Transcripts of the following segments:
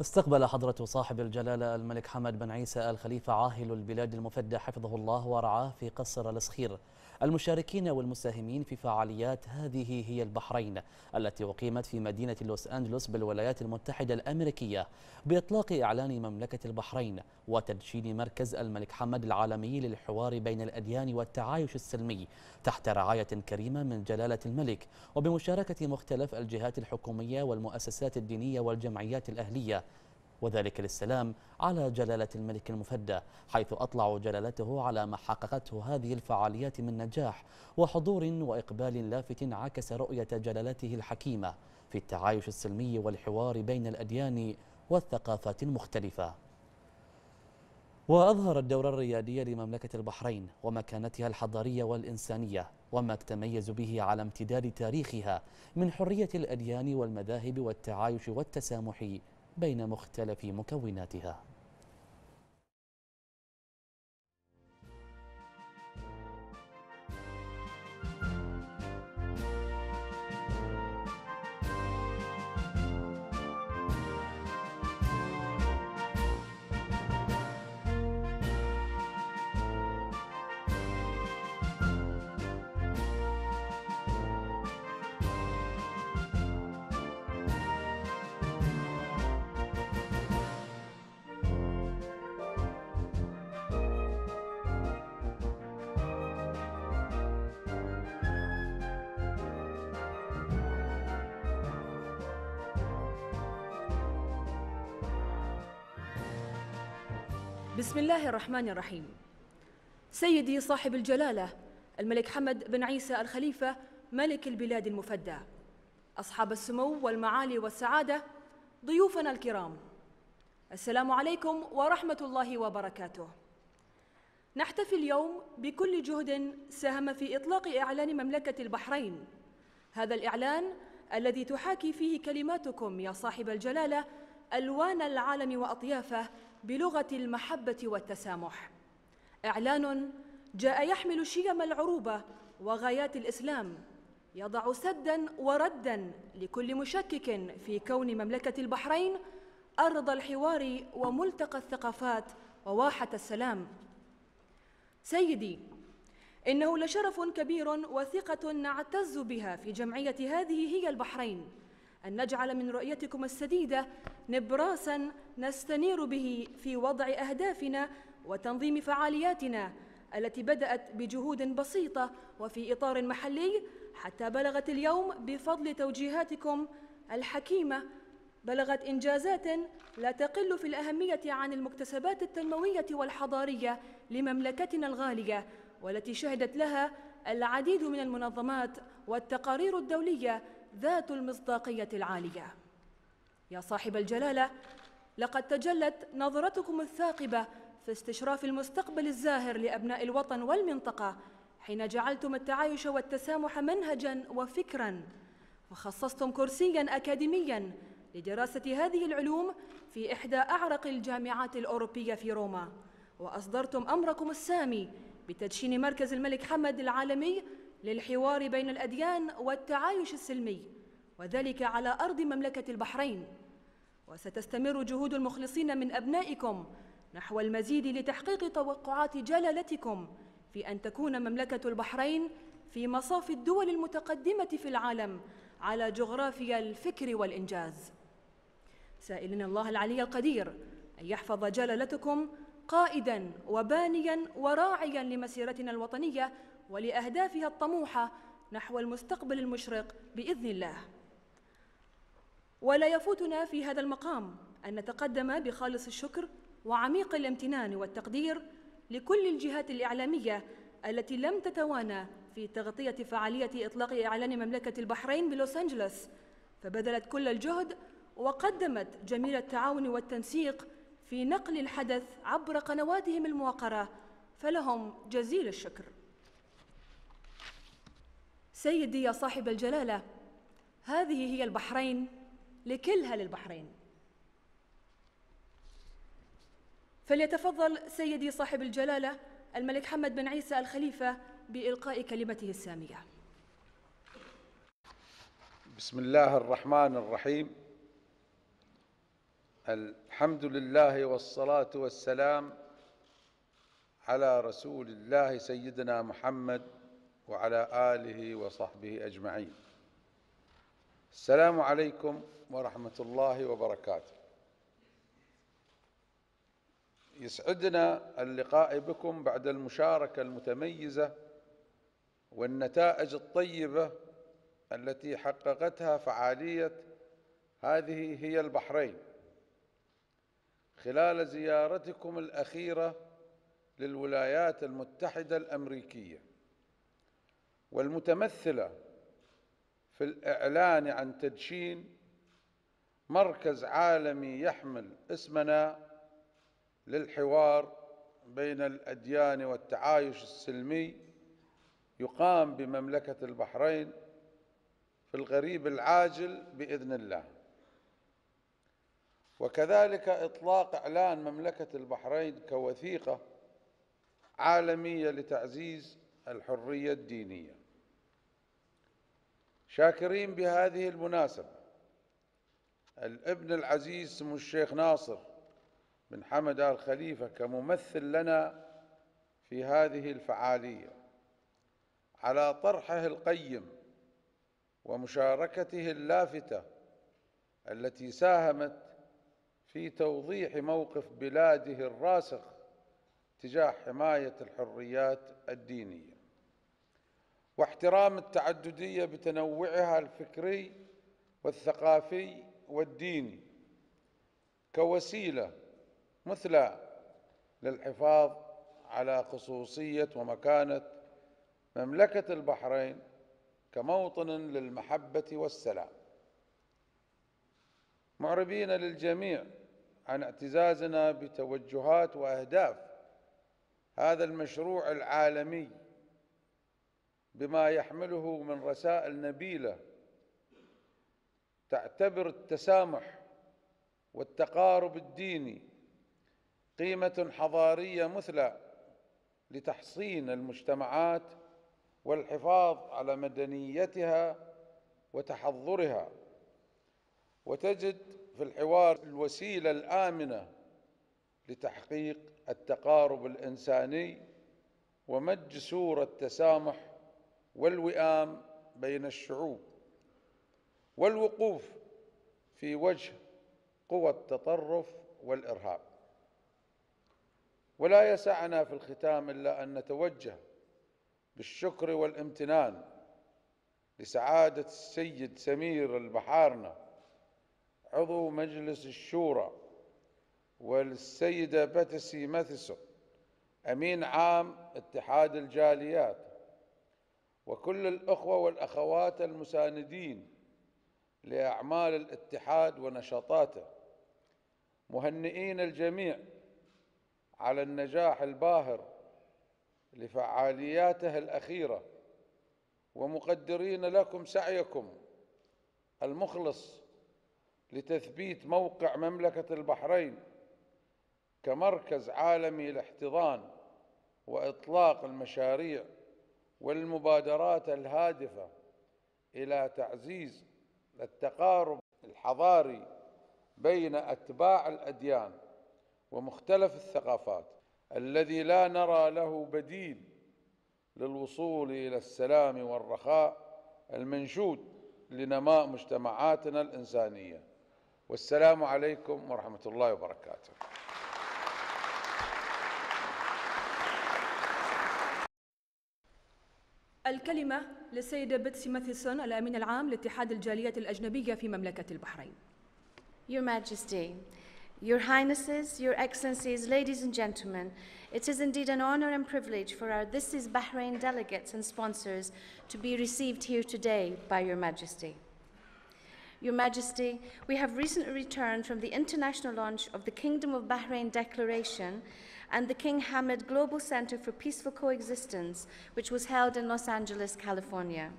استقبل حضرة صاحب الجلالة الملك حمد بن عيسى الخليفة عاهل البلاد المفدى حفظه الله ورعاه في قصر الأسخير. المشاركين والمساهمين في فعاليات هذه هي البحرين التي أقيمت في مدينة لوس أنجلوس بالولايات المتحدة الأمريكية بإطلاق إعلان مملكة البحرين وتدشين مركز الملك حمد العالمي للحوار بين الأديان والتعايش السلمي تحت رعاية كريمة من جلالة الملك وبمشاركة مختلف الجهات الحكومية والمؤسسات الدينية والجمعيات الأهلية. وذلك للسلام على جلالة الملك المفدى حيث أطلع جلالته على ما حققته هذه الفعاليات من نجاح وحضور وإقبال لافت عكس رؤية جلالته الحكيمة في التعايش السلمي والحوار بين الأديان والثقافات المختلفة. وأظهر الدور الريادي لمملكة البحرين ومكانتها الحضارية والإنسانية وما تتميز به على امتداد تاريخها من حرية الأديان والمذاهب والتعايش والتسامح بين مختلف مكوناتها. بسم الله الرحمن الرحيم. سيدي صاحب الجلالة الملك حمد بن عيسى الخليفة ملك البلاد المفدى. أصحاب السمو والمعالي والسعادة ضيوفنا الكرام. السلام عليكم ورحمة الله وبركاته. نحتفي اليوم بكل جهد ساهم في إطلاق إعلان مملكة البحرين. هذا الإعلان الذي تحاكي فيه كلماتكم يا صاحب الجلالة ألوان العالم وأطيافه بلغة المحبة والتسامح. إعلان جاء يحمل شيم العروبة وغايات الإسلام يضع سدا وردا لكل مشكك في كون مملكة البحرين أرض الحوار وملتقى الثقافات وواحة السلام. سيدي إنه لشرف كبير وثقة نعتز بها في جمعية هذه هي البحرين. أن نجعل من رؤيتكم السديدة نبراسا نستنير به في وضع أهدافنا وتنظيم فعالياتنا التي بدأت بجهود بسيطة وفي إطار محلي حتى بلغت اليوم بفضل توجيهاتكم الحكيمة. بلغت إنجازات لا تقل في الأهمية عن المكتسبات التنموية والحضارية لمملكتنا الغالية والتي شهدت لها العديد من المنظمات والتقارير الدولية ذات المصداقية العالية. يا صاحب الجلالة لقد تجلت نظرتكم الثاقبة في استشراف المستقبل الزاهر لأبناء الوطن والمنطقة حين جعلتم التعايش والتسامح منهجا وفكرا وخصصتم كرسيا أكاديميا لدراسة هذه العلوم في إحدى أعرق الجامعات الأوروبية في روما. وأصدرتم أمركم السامي بتدشين مركز الملك حمد العالمي للحوار بين الأديان والتعايش السلمي وذلك على أرض مملكة البحرين. وستستمر جهود المخلصين من أبنائكم نحو المزيد لتحقيق توقعات جلالتكم في أن تكون مملكة البحرين في مصاف الدول المتقدمة في العالم على جغرافيا الفكر والإنجاز. سائلين الله العلي القدير أن يحفظ جلالتكم قائدا وبانيا وراعيا لمسيرتنا الوطنية ولأهدافها الطموحة نحو المستقبل المشرق بإذن الله. ولا يفوتنا في هذا المقام أن نتقدم بخالص الشكر وعميق الامتنان والتقدير لكل الجهات الإعلامية التي لم تتوانى في تغطية فعالية إطلاق إعلان مملكة البحرين بلوس أنجلوس. فبذلت كل الجهد وقدمت جميل التعاون والتنسيق في نقل الحدث عبر قنواتهم الموقرة. فلهم جزيل الشكر. سيدي يا صاحب الجلالة هذه هي البحرين لكلها للبحرين. فليتفضل سيدي صاحب الجلالة الملك حمد بن عيسى الخليفة بإلقاء كلمته السامية. بسم الله الرحمن الرحيم. الحمد لله والصلاة والسلام على رسول الله سيدنا محمد وعلى آله وصحبه أجمعين. السلام عليكم ورحمة الله وبركاته. يسعدنا اللقاء بكم بعد المشاركة المتميزة والنتائج الطيبة التي حققتها فعالية هذه هي البحرين. خلال زيارتكم الأخيرة للولايات المتحدة الأمريكية. والمتمثلة في الإعلان عن تدشين مركز عالمي يحمل اسمنا للحوار بين الأديان والتعايش السلمي يقام بمملكة البحرين في الغريب العاجل بإذن الله. وكذلك إطلاق إعلان مملكة البحرين كوثيقة عالمية لتعزيز الحرية الدينية. شاكرين بهذه المناسبة. الابن العزيز سمو الشيخ ناصر بن حمد آل خليفة كممثل لنا في هذه الفعالية. على طرحه القيم ومشاركته اللافتة التي ساهمت في توضيح موقف بلاده الراسخ تجاه حماية الحريات الدينية. واحترام التعددية بتنوعها الفكري والثقافي والديني كوسيلة مثلى للحفاظ على خصوصية ومكانة مملكة البحرين كموطن للمحبة والسلام. معربين للجميع عن اعتزازنا بتوجهات وأهداف هذا المشروع العالمي بما يحمله من رسائل نبيلة تعتبر التسامح والتقارب الديني قيمة حضارية مثلى لتحصين المجتمعات والحفاظ على مدنيتها وتحضرها. وتجد في الحوار الوسيلة الآمنة لتحقيق التقارب الإنساني ومج سور التسامح والوئام بين الشعوب والوقوف في وجه قوى التطرف والإرهاب. ولا يسعنا في الختام إلا أن نتوجه بالشكر والامتنان لسعادة السيد سمير البحارنة عضو مجلس الشورى والسيدة باتسي ماثيسون أمين عام اتحاد الجاليات. وكل الأخوة والأخوات المساندين لأعمال الاتحاد ونشاطاته. مهنئين الجميع على النجاح الباهر لفعالياته الأخيرة. ومقدرين لكم سعيكم المخلص لتثبيت موقع مملكة البحرين كمركز عالمي لاحتضان وإطلاق المشاريع والمبادرات الهادفة إلى تعزيز التقارب الحضاري بين أتباع الأديان ومختلف الثقافات الذي لا نرى له بديل للوصول إلى السلام والرخاء المنشود لنماء مجتمعاتنا الإنسانية. والسلام عليكم ورحمة الله وبركاته. الكلمة للسيدة بيتسي ماثيسون الأمين العام لاتحاد الجاليات الأجنبية في مملكة البحرين Your Majesty, Your Highnesses, Your Excellencies, ladies and gentlemen, it is indeed an honor and privilege for our This is Bahrain delegates and sponsors to be received here today by Your Majesty. Your Majesty, we have recently returned from the international launch of the Kingdom of Bahrain Declaration and the King Hamad Global Center for Peaceful Coexistence, which was held in Los Angeles, California.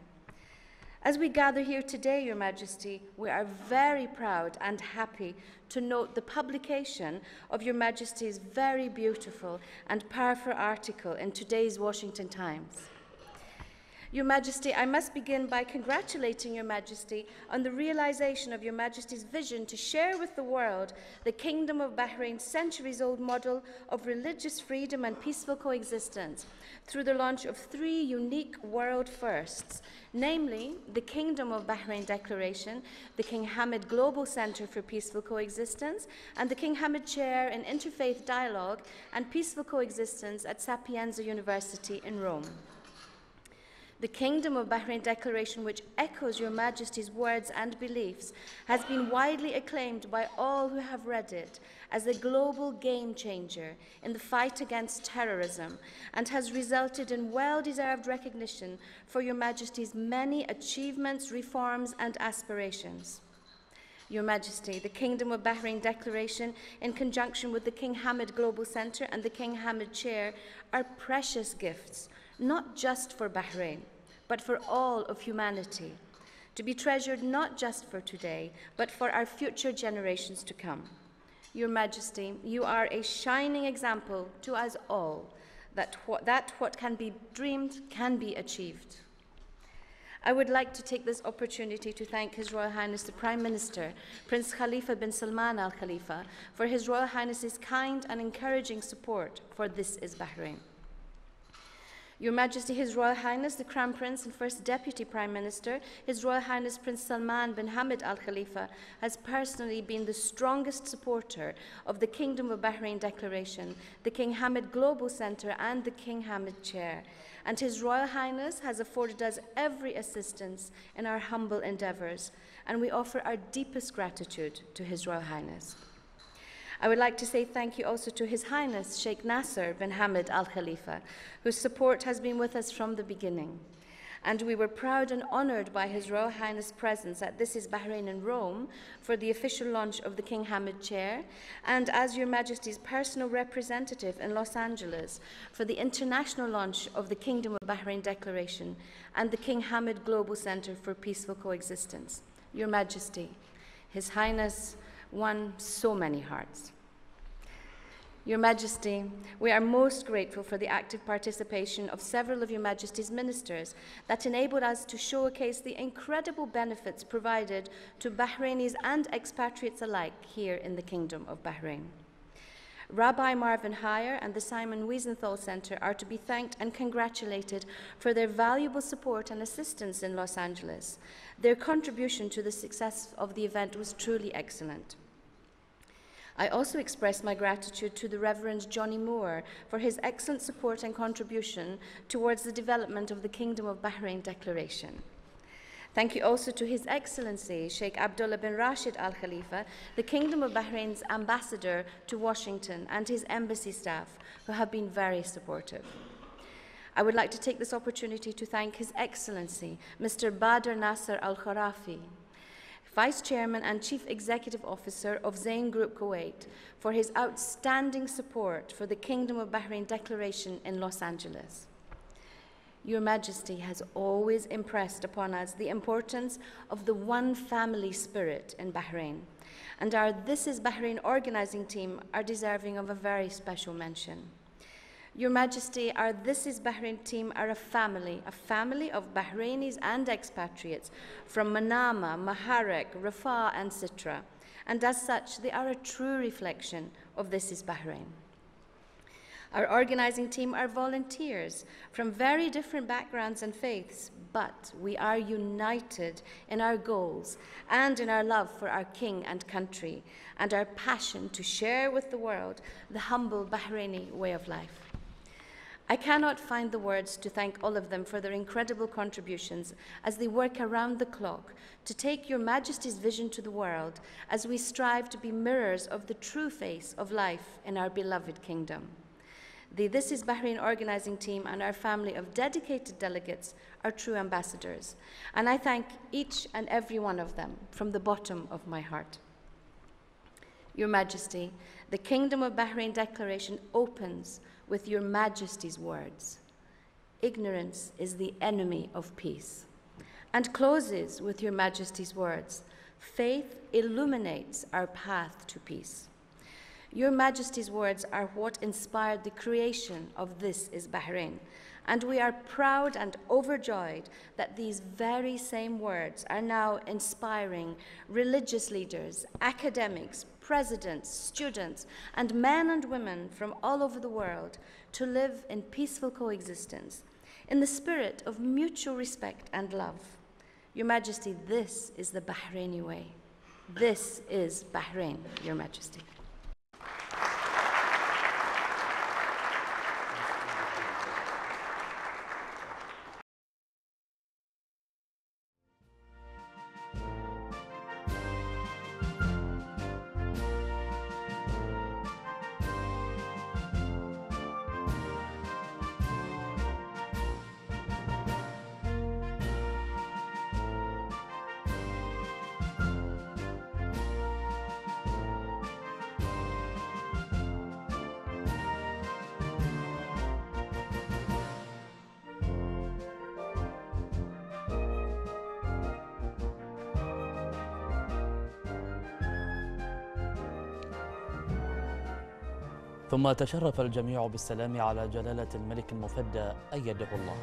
As we gather here today, Your Majesty, we are very proud and happy to note the publication of Your Majesty's very beautiful and powerful article in today's Washington Times. Your Majesty, I must begin by congratulating Your Majesty on the realization of Your Majesty's vision to share with the world the Kingdom of Bahrain's centuries old model of religious freedom and peaceful coexistence through the launch of three unique world firsts, namely the Kingdom of Bahrain Declaration, the King Hamad Global Center for Peaceful Coexistence, and the King Hamad Chair in Interfaith Dialogue and Peaceful Coexistence at Sapienza University in Rome. The Kingdom of Bahrain Declaration, which echoes Your Majesty's words and beliefs, has been widely acclaimed by all who have read it as a global game changer in the fight against terrorism and has resulted in well deserved recognition for Your Majesty's many achievements, reforms, and aspirations. Your Majesty, the Kingdom of Bahrain Declaration, in conjunction with the King Hamad Global Centre and the King Hamad Chair, are precious gifts not just for Bahrain, but for all of humanity, to be treasured not just for today, but for our future generations to come. Your Majesty, you are a shining example to us all that what, that what can be dreamed can be achieved. I would like to take this opportunity to thank His Royal Highness the Prime Minister, Prince Khalifa bin Salman Al Khalifa, for His Royal Highness's kind and encouraging support for This is Bahrain. Your Majesty, His Royal Highness, the Crown Prince and First Deputy Prime Minister, His Royal Highness Prince Salman bin Hamad Al Khalifa, has personally been the strongest supporter of the Kingdom of Bahrain Declaration, the King Hamad Global Centre, and the King Hamad Chair. And His Royal Highness has afforded us every assistance in our humble endeavours, and we offer our deepest gratitude to His Royal Highness. I would like to say thank you also to His Highness Sheikh Nasser bin Hamad Al Khalifa, whose support has been with us from the beginning. And we were proud and honored by His Royal Highness' presence at This is Bahrain in Rome for the official launch of the King Hamad Chair, and as Your Majesty's personal representative in Los Angeles for the international launch of the Kingdom of Bahrain Declaration and the King Hamad Global Center for Peaceful Coexistence. Your Majesty, His Highness, won so many hearts. Your Majesty, we are most grateful for the active participation of several of Your Majesty's ministers that enabled us to showcase the incredible benefits provided to Bahrainis and expatriates alike here in the Kingdom of Bahrain. Rabbi Marvin Heyer and the Simon Wiesenthal Center are to be thanked and congratulated for their valuable support and assistance in Los Angeles. Their contribution to the success of the event was truly excellent. I also express my gratitude to the Reverend Johnny Moore for his excellent support and contribution towards the development of the Kingdom of Bahrain Declaration. Thank you also to His Excellency Sheikh Abdullah bin Rashid Al Khalifa, the Kingdom of Bahrain's ambassador to Washington, and his embassy staff, who have been very supportive. I would like to take this opportunity to thank His Excellency Mr. Badr Nasser Al Kharafi, Vice Chairman and Chief Executive Officer of Zain Group Kuwait, for his outstanding support for the Kingdom of Bahrain Declaration in Los Angeles. Your Majesty has always impressed upon us the importance of the one family spirit in Bahrain, and our This is Bahrain organizing team are deserving of a very special mention. Your Majesty, our This is Bahrain team are a family, a family of Bahrainis and expatriates from Manama, Maharek, Rafah, and Sitra. And as such, they are a true reflection of This is Bahrain. Our organizing team are volunteers from very different backgrounds and faiths, but we are united in our goals and in our love for our king and country and our passion to share with the world the humble Bahraini way of life. I cannot find the words to thank all of them for their incredible contributions as they work around the clock to take Your Majesty's vision to the world as we strive to be mirrors of the true face of life in our beloved kingdom. The This is Bahrain organizing team and our family of dedicated delegates are true ambassadors, and I thank each and every one of them from the bottom of my heart. Your Majesty, the Kingdom of Bahrain Declaration opens with Your Majesty's words Ignorance is the enemy of peace, and closes with Your Majesty's words Faith illuminates our path to peace. Your Majesty's words are what inspired the creation of This is Bahrain, And we are proud and overjoyed that these very same words are now inspiring religious leaders, academics, presidents, students, and men and women from all over the world to live in peaceful coexistence in the spirit of mutual respect and love. Your Majesty, this is the Bahraini way. This is Bahrain, Your Majesty. ثم تشرف الجميع بالسلام على جلالة الملك المفدى أيده الله.